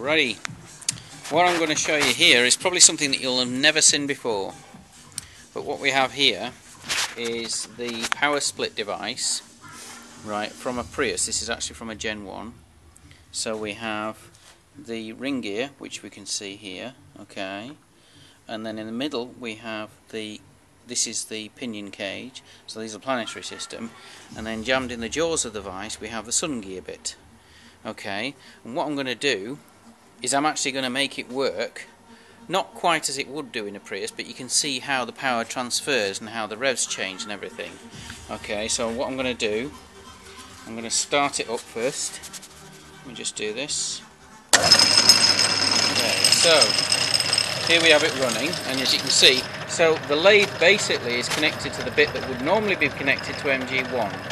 Alrighty, what I'm going to show you here is probably something that you'll have never seen before. But what we have here is the power split device, right, from a Prius. This is actually from a Gen 1. So we have the ring gear, which we can see here, okay. And then in the middle we have the this is the pinion cage, so these are planetary system, and then jammed in the jaws of the vice we have the sun gear bit. Okay, and what I'm going to do is I'm actually going to make it work, not quite as it would do in a Prius, but you can see how the power transfers and how the revs change and everything. Okay, so what I'm going to do, I'm going to start it up first. Let me just do this. Okay, so here we have it running and as you can see so the lathe basically is connected to the bit that would normally be connected to MG1